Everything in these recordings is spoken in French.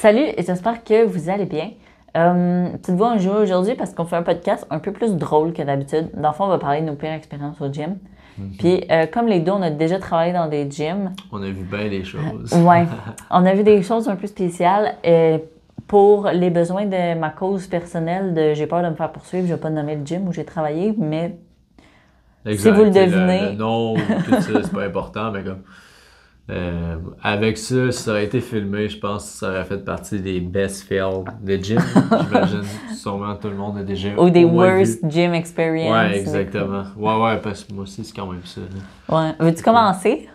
Salut et j'espère que vous allez bien. Euh, petite voix en jeu aujourd'hui parce qu'on fait un podcast un peu plus drôle que d'habitude. Dans le fond, on va parler de nos pires expériences au gym. Puis, euh, comme les deux, on a déjà travaillé dans des gyms. On a vu bien les choses. Ouais. on a vu des choses un peu spéciales. Euh, pour les besoins de ma cause personnelle, de j'ai peur de me faire poursuivre, je vais pas nommer le gym où j'ai travaillé, mais Exact, vous le devinez. Ou tout ça, c'est pas important, mais comme. Euh, avec ça, si ça aurait été filmé, je pense que ça aurait fait partie des best fails de gym. J'imagine sûrement tout le monde a déjà. ou des worst vu. gym experience. Ouais, exactement. Ouais, ouais, parce que moi aussi, c'est quand même ça. là. Ouais. Veux-tu commencer?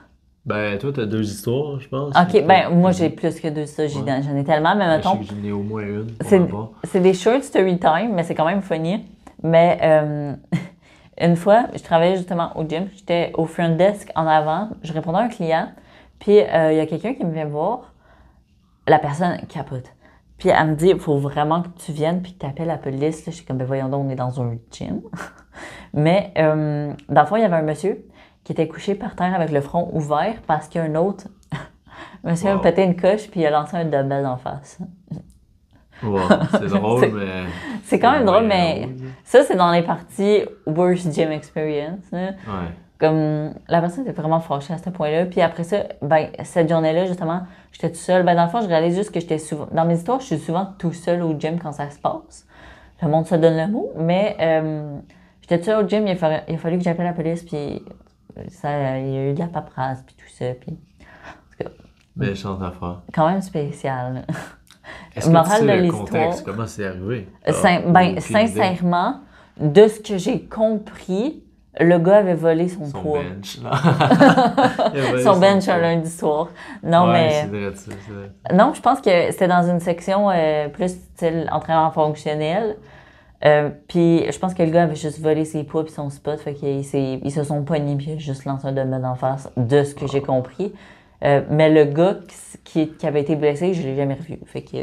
Ben, toi, t'as deux histoires, je pense. Ok, ben moi j'ai plus que deux, ça, j'en Ouais. j'en ai tellement, mais Ben, Je sais mettons, que j'en ai au moins une. C'est- c'est des short story time, mais c'est quand même funny. Mais euh, une fois, je travaillais justement au gym, j'étais au front desk en avant, je répondais à un client, puis euh, il y a quelqu'un qui me vient voir, la personne capote. Puis elle me dit, il faut vraiment que tu viennes puis que tu appelles la police. Là, Je suis comme, ben voyons donc, on est dans un gym. Mais euh, dans le fond, il y avait un monsieur qui était couché par terre avec le front ouvert parce qu'un autre monsieur a Wow. pété une coche puis il a lancé un dumbbell en face. Ouais, c'est drôle, mais. C'est quand même drôle, mais ça, c'est dans les parties worst gym experience. Ouais. Comme la personne était vraiment fâchée à ce point-là. Puis après ça, ben, cette journée-là, justement, j'étais tout seul. Ben, dans le fond, je réalise juste que j'étais souvent. Dans mes histoires, je suis souvent tout seul au gym quand ça se passe. Le monde se donne le mot. Mais euh, j'étais tout seul au gym, il a, fallu, il a fallu que j'appelle la police. Puis ça, il y a eu de la paperasse, puis tout ça. Puis Méchante affaire. quand même spécial. Est-ce que tu sais de le contexte? Comment c'est arrivé? Sin- ben, idée? sincèrement, de ce que j'ai compris, le gars avait volé son, Son poids. bench, là. Il volé Son bench un lundi soir. Non, ouais, mais. vrai, vrai. Non, je pense que c'était dans une section euh, plus style entraînement fonctionnel. Euh, puis je pense que le gars avait juste volé ses poids puis son spot, fait qu'ils ils se sont pognés puis il juste lancé un dumbbell en face, de ce que j'ai compris. Euh, mais le gars qui, qui, avait été blessé, je l'ai jamais revu. Fait que,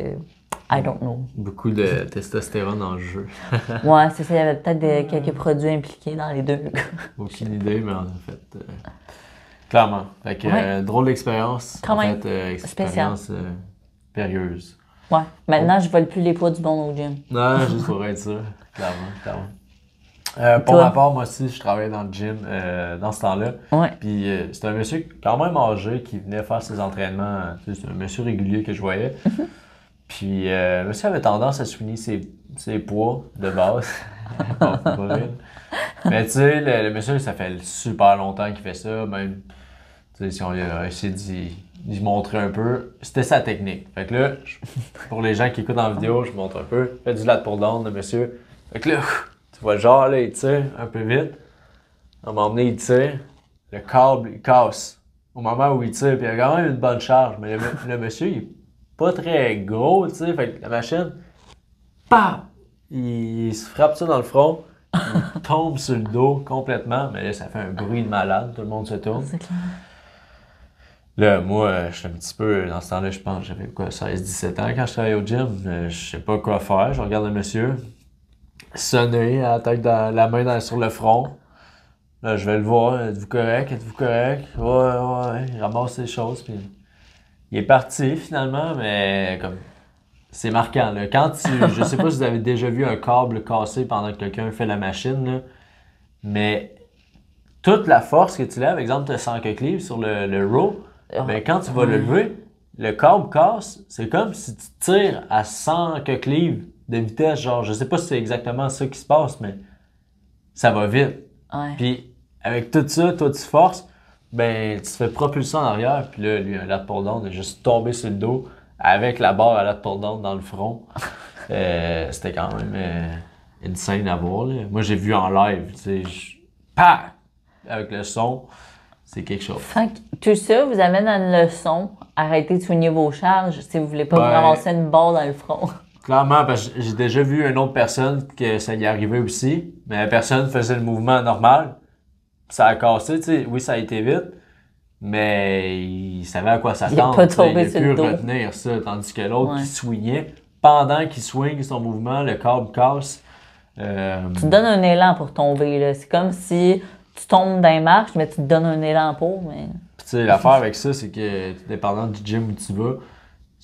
I don't know. Beaucoup de testostérone dans le jeu. Ouais, c'est ça, il y avait peut-être quelques produits impliqués dans les deux. Aucune idée, mais en fait. euh, clairement. Fait que, Ouais. euh, drôle d'expérience. Quand en même. fait, euh, expérience périlleuse. Ouais, maintenant je vole plus les poids du bon au gym. Non, juste pour être sûr. Clairement, clairement. Euh, pour ma part, moi aussi, je travaillais dans le gym euh, dans ce temps-là. Ouais. Puis euh, c'était un monsieur quand même âgé qui venait faire ses entraînements. C'est un monsieur régulier que je voyais. Puis euh, le monsieur avait tendance à souligner ses, ses poids de base. Mais tu sais, le, le monsieur, ça fait super longtemps qu'il fait ça. Même, tu sais, si on lui a essayé d'y montrer un peu, c'était sa technique. Fait que là, je- pour les gens qui écoutent en vidéo, je montre un peu. Fait du lat pour down, le monsieur. Fait que là, tu vois, genre, là, il tire un peu vite. À un moment donné, il tire. Le câble, il casse. Au moment où il tire, puis il a quand même une bonne charge. Mais le, le monsieur, il pas très gros, tu sais. Fait que la machine, pam! Il, il se frappe ça dans le front. Il tombe sur le dos complètement. Mais là, ça fait un bruit de malade. Tout le monde se tourne. C'est clair. Là, moi, je suis un petit peu, dans ce temps-là, je pense, j'avais quoi, 16-17 ans quand je travaillais au gym. Euh, je sais pas quoi faire. Je regarde le monsieur sonner à la tête dans, la main dans- sur le front. Là, je vais le voir. Êtes-vous correct? Êtes-vous correct? Ouais, ouais. Il ramasse ses choses. Puis il est parti finalement, mais comme. C'est marquant. Là. Quand tu. Je sais pas si vous avez déjà vu un câble cassé pendant que quelqu'un fait la machine, là, mais toute la force que tu lèves, exemple, tu as 100 que livres sur le, le row, ben, quand tu vas le lever, le câble casse. C'est comme si tu tires à 100 que livres de vitesse. Genre, je sais pas si c'est exactement ça qui se passe, mais ça va vite. Ouais. Puis avec tout ça, toi, tu forces, ben, tu te fais propulser en arrière. Puis là, lui, un lat il est juste tombé sur le dos avec la barre à lat pour down dans le front. Euh, C'était quand même euh, insane à voir. là. Moi, j'ai vu en live, tu sais, je- pa! avec le son, c'est quelque chose. Fait que tout ça vous amène à une leçon. Arrêtez de soigner vos charges si vous voulez pas vous Ouais. ramasser une barre dans le front. Clairement, parce que j'ai déjà vu une autre personne que ça y arrivait aussi, mais la personne faisait le mouvement normal, ça a cassé, tu sais. Oui, ça a été vite, mais il savait à quoi s'attendre. pas tombé il a sur le dos. retenir ça, tandis que l'autre Ouais. qui swingait, pendant qu'il swing son mouvement, le câble casse. Euh, Tu te donnes un élan pour tomber. là. C'est comme si tu tombes dans les marches, mais tu te donnes un élan pour. Mais... Puis, tu sais, l'affaire avec ça, c'est que, dépendant du gym où tu vas,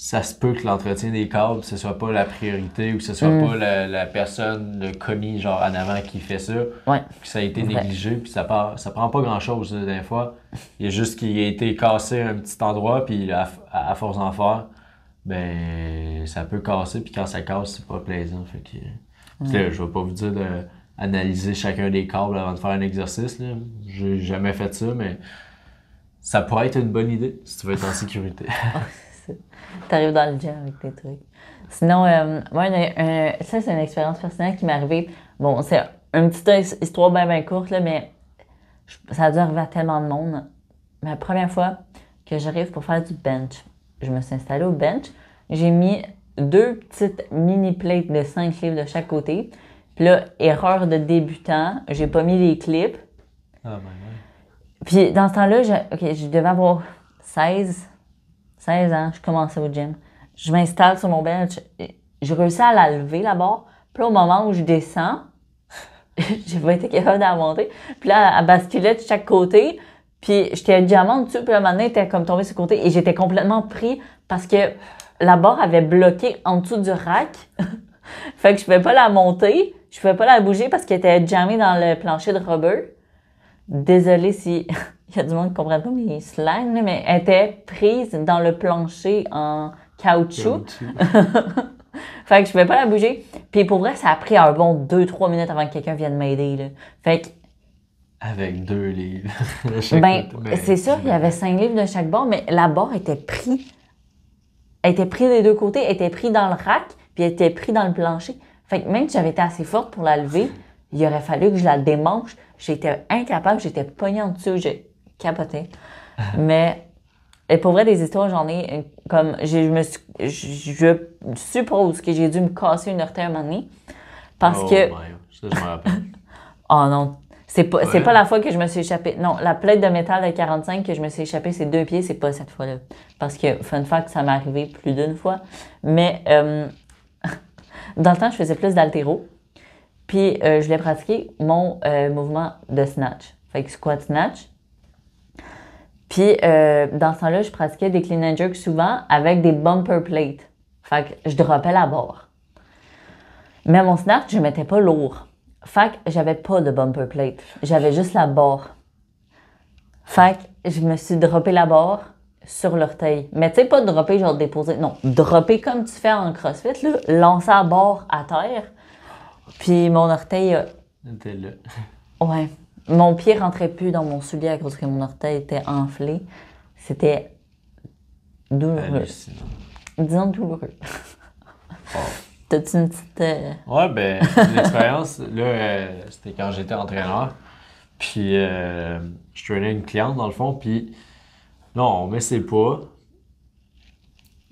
ça se peut que l'entretien des câbles, ce soit pas la priorité ou que ce soit Mm. pas la, la personne, le commis, genre en avant qui fait ça. Ouais. Puis ça a été négligé, puis ça, part, ça prend pas grand-chose, des fois. Il y a juste qu'il a été cassé un petit endroit, puis à, à- à force d'en faire, ben, ça peut casser, puis quand ça casse, c'est pas plaisant. Fait que, là, je vais pas vous dire d'analyser chacun des câbles avant de faire un exercice, là. J'ai jamais fait ça, mais ça pourrait être une bonne idée si tu veux être en sécurité. T'arrives dans le gym avec tes trucs. Sinon, euh, moi, un- ça, c'est une expérience personnelle qui m'est arrivée. Bon, c'est une petite his- histoire bien, bien courte, là, mais je- ça a dû arriver à tellement de monde. Ma première fois que j'arrive pour faire du bench, je me suis installée au bench. J'ai mis deux petites mini plates de 5 livres de chaque côté. Puis là, erreur de débutant, j'ai pas mis les clips. Ah, ben, Puis dans ce temps-là, je, je devais avoir 16, 16 ans, je commençais au gym. Je m'installe sur mon bench, j'ai réussi à la lever barre. Puis là, au moment où je descends, j'ai pas été capable de la monter. Puis là, elle basculait de chaque côté. Puis j'étais diamant dessus, puis là, elle était comme tombée sur le côté. Et j'étais complètement pris parce que la barre avait bloqué en dessous du rack. fait que je pouvais pas la monter, je pouvais pas la bouger parce qu'elle était jammée dans le plancher de rubber. Désolée si il y a du monde qui comprend pas mes slangs, mais elle était prise dans le plancher en caoutchouc. fait que je pouvais pas la bouger. Puis pour vrai, ça a pris un bon 2-3 minutes avant que quelqu'un vienne m'aider. là. Fait que, Avec deux livres. ben. Mais- c'est sûr, il y avait 5 livres de chaque bord, mais la barre était prise. Elle était prise des deux côtés, elle était prise dans le rack, puis elle était prise dans le plancher. Fait que même si j'avais été assez forte pour la lever, il aurait fallu que je la démanche. J'étais incapable, j'étais pognée en dessous, j'ai capoté. Mais et pour vrai, des histoires, j'en ai euh, comme je me suis- je, je suppose que j'ai dû me casser une orteil un moment donné. Parce Oh que my God. Ça, je me rappelle. Oh non. C'est pas, Ouais. pas la fois que je me suis échappée. Non, la plaide de métal de 45 que je me suis échappée, c'est deux pieds, c'est pas cette fois-là. Parce que, fun fact, ça m'est arrivé plus d'une fois. Mais euh, dans le temps, je faisais plus d'altéro. Puis, euh, je voulais pratiquer mon euh, mouvement de snatch. Fait que squat snatch. Puis, euh, dans ce temps-là, je pratiquais des clean and jerk souvent avec des bumper plates. Fait que je droppais la barre. Mais mon snatch, je mettais pas lourd. Fait que j'avais pas de bumper plate. J'avais juste la barre. Fait que je me suis droppé la barre sur l'orteil. Mais tu sais, pas dropper, genre déposer. Non, dropper comme tu fais en crossfit, là, lancer la barre à terre. Puis mon orteil T'es là. Ouais. Mon pied rentrait plus dans mon soulier à cause que mon orteil était enflé. C'était douloureux. Disons douloureux. Oh. T'as-tu une petite. euh, Ouais, ben, l'expérience, là, euh, c'était quand j'étais entraîneur. Puis, euh, je traînais une cliente, dans le fond, puis là, on met ses poids.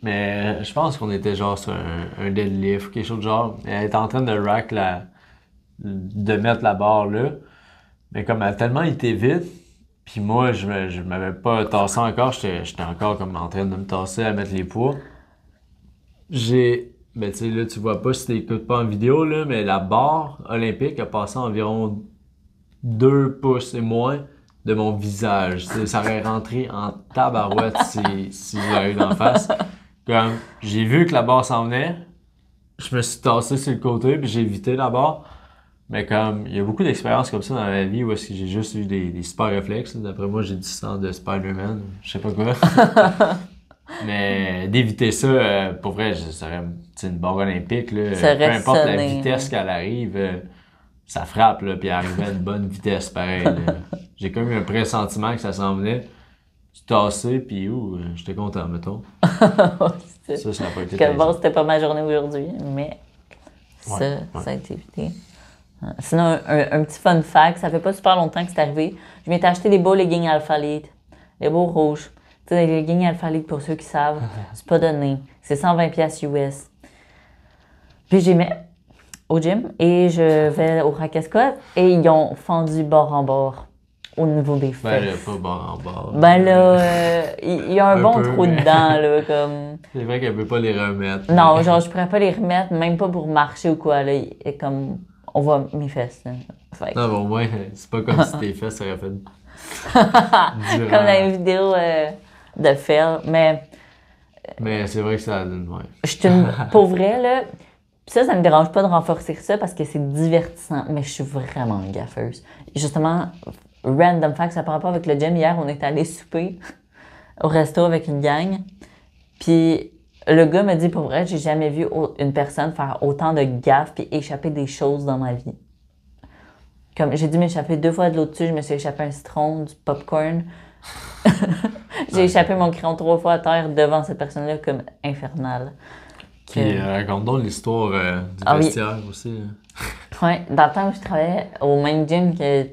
Mais je pense qu'on était genre sur un, un deadlift quelque chose de genre. Elle était en train de rack la, de mettre la barre là. Mais comme elle a tellement été vite, puis moi, je je m'avais pas tassé encore, j'étais encore comme en train de me tasser à mettre les poids. J'ai. Ben, tu sais, là, tu vois pas si t'écoutes pas en vidéo, là, mais la barre olympique a passé environ 2 pouces et moins de mon visage. Ça aurait rentré en tabarouette si, si j'avais eu d'en face. Comme, j'ai vu que la barre s'en venait, je me suis tassé sur le côté, puis j'ai évité la barre. Mais comme, il y a beaucoup d'expériences comme ça dans ma vie où est-ce que j'ai juste eu des, des super réflexes. D'après moi, j'ai du sang de Spider-Man, je sais pas quoi. Mais d'éviter ça, euh, pour vrai, je- c'est une barre olympique. Là, Ça peu importe la vitesse qu'elle arrive, euh, ça frappe, là, puis elle arrive à une bonne vitesse, pareil. J'ai comme eu un pressentiment que ça s'en venait. Suis tassé, puis ouh, j'étais content, mettons. Ça, ça n'a pas été que plaisant. bon, c'était pas ma journée aujourd'hui, mais ça, Ouais, ça a été évité. Euh, Sinon, un, un- un petit fun fact, ça fait pas super longtemps que c'est arrivé. Je m'étais acheté des beaux leggings Alpha Lead, des beaux rouges. Tu sais, les leggings Alpha Lead, pour ceux qui savent, c'est pas donné. C'est 120 pièces US. Puis j'y mets au gym et je vais au rack à squat et ils ont fendu bord en bord au niveau des fesses. Ben là, pas bord en bord. Ben là, euh, il y a un, Un bon peu, trou mais- dedans, là, comme... C'est vrai qu'elle peut pas les remettre. Non, genre, je pourrais pas les remettre, même pas pour marcher ou quoi, là. Est comme... On voit mes fesses, là. Fait que- Non, mais au moins, c'est pas comme si tes fesses auraient fait. comme dans les vidéos euh, de Phil. Mais Mais c'est vrai que ça donne, ouais. je suis une. Pour vrai, là. Ça, ça me dérange pas de renforcer ça parce que c'est divertissant, mais je suis vraiment gaffeuse. Justement, random fact, ça par rapport avec le gym. Hier, on est allé souper au resto avec une gang. Puis le gars me dit, pour vrai, j'ai jamais vu une personne faire autant de gaffes puis échapper des choses dans ma vie. Comme j'ai dû m'échapper deux fois de l'eau dessus, je me suis échappé un citron, du popcorn. j'ai échappé mon crayon trois fois à terre devant cette personne-là comme infernale. Puis euh, raconte donc l'histoire euh, du Ah oui. vestiaire aussi. Ouais, dans le temps où je travaillais au même gym que.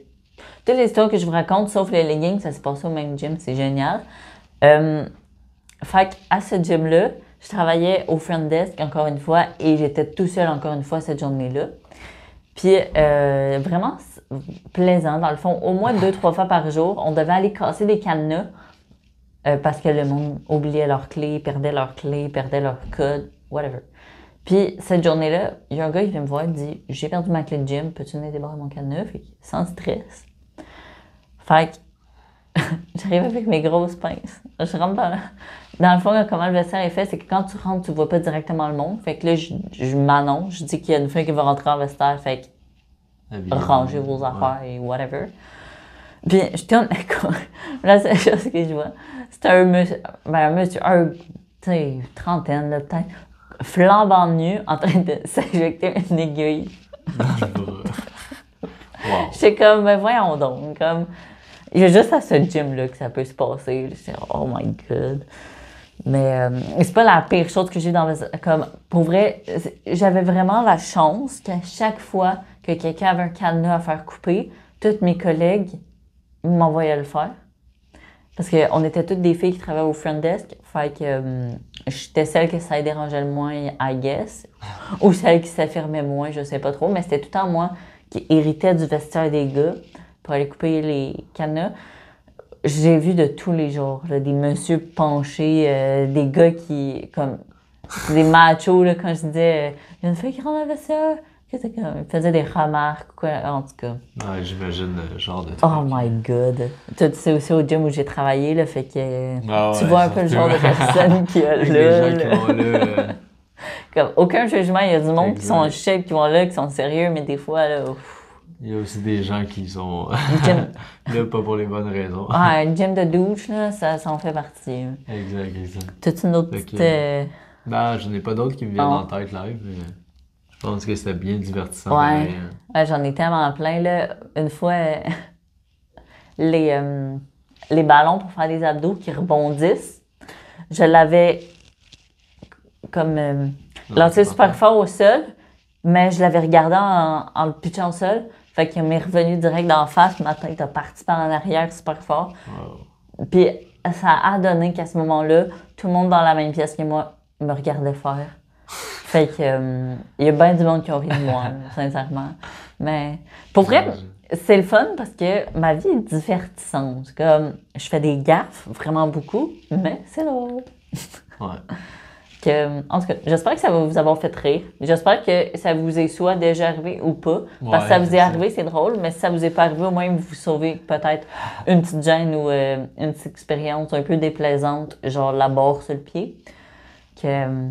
Toutes les histoires que je vous raconte, sauf les leggings, ça s'est passé au même gym, c'est génial. Euh, fait à ce gym-là, je travaillais au front desk encore une fois et j'étais tout seul encore une fois cette journée-là. Puis euh, vraiment plaisant, dans le fond, au moins deux, trois fois par jour, on devait aller casser des cadenas euh, parce que le monde oubliait leurs clés, perdait leurs clés, perdait leur code, whatever. Puis cette journée-là, il y a un gars qui vient me voir et dit J'ai perdu ma clé de gym, peux-tu venir débarrer mon cadenas Fait Sans stress. Fait que j'arrive avec mes grosses pinces. Je rentre dans, dans le fond, comment le vestiaire est fait, c'est que quand tu rentres, tu vois pas directement le monde. Fait que là, je, je m'annonce, je dis qu'il y a une fille qui va rentrer en vestiaire. Fait que ranger vos Ouais. affaires et whatever. Puis je tourne, la seule chose que je vois, c'est un monsieur, ben un monsieur, un, trentaine, là, peut-être, flambant nu, en train de s'injecter une aiguille. wow. J'étais comme, ben voyons donc, comme, il y a juste à ce gym-là que ça peut se passer. J'étais, oh my god. Mais euh, c'est pas la pire chose que j'ai dans le... Comme, pour vrai, j'avais vraiment la chance qu'à chaque fois que quelqu'un avait un cadenas à faire couper, toutes mes collègues m'envoyaient le faire. Parce qu'on était toutes des filles qui travaillaient au front desk. Fait que euh, j'étais celle que ça dérangeait le moins, I guess. Ou celle qui s'affirmait moins, je sais pas trop. Mais c'était tout le temps moi qui héritais du vestiaire des gars pour aller couper les cadenas. J'ai vu de tous les jours, là, des messieurs penchés, euh, des gars qui, comme, des machos, là, quand je disais, euh, il y a une fille qui rentre c'est comme, ils faisaient des remarques, quoi, en tout cas. Ouais, j'imagine le genre de truc. Oh my god. Tu sais aussi au gym où j'ai travaillé, là, fait que Ah tu vois un ça peu le genre de personne qui Avec là. les gens qui vont là. euh, Comme, aucun jugement, il y a du monde qui sont en shape, qui vont là, qui sont sérieux, mais des fois, là, ouf. Il y a aussi des gens qui sont là pas pour les bonnes raisons. Ah, un gym de douche, là, ça, ça en fait partie. Exact, exact. Toute une autre petite. euh, Ben, je n'ai pas d'autres qui me viennent en tête live, mais je pense que c'était bien divertissant. Ouais. hein. Ouais, j'en ai tellement plein, là. Une fois, euh, les, euh, les ballons pour faire des abdos qui rebondissent, je l'avais comme euh, lancé super fort au sol, mais je l'avais regardé en, en le pitchant au sol. Fait qu'il m'est revenu direct d'en face, ma tête a parti par en arrière super fort. Wow. Puis ça a donné qu'à ce moment-là, tout le monde dans la même pièce que moi me regardait faire. Fait que euh, il y a bien du monde qui ont ri de moi, sincèrement. Mais pour vrai, c'est le fun parce que ma vie est divertissante. Comme je fais des gaffes, vraiment beaucoup, mais c'est drôle. Ouais. Que, en tout cas, j'espère que ça va vous avoir fait rire. J'espère que ça vous est soit déjà arrivé ou pas. Parce que ça vous est arrivé, c'est drôle, mais si ça vous est pas arrivé, au moins vous sauvez peut-être une petite gêne ou euh, une petite expérience un peu déplaisante, genre la barre sur le pied. Que, euh,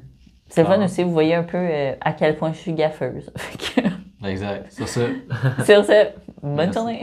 c'est fun Ah. aussi, vous voyez un peu euh, à quel point je suis gaffeuse. Exact. Sur ça. sur ce, bonne Merci. journée!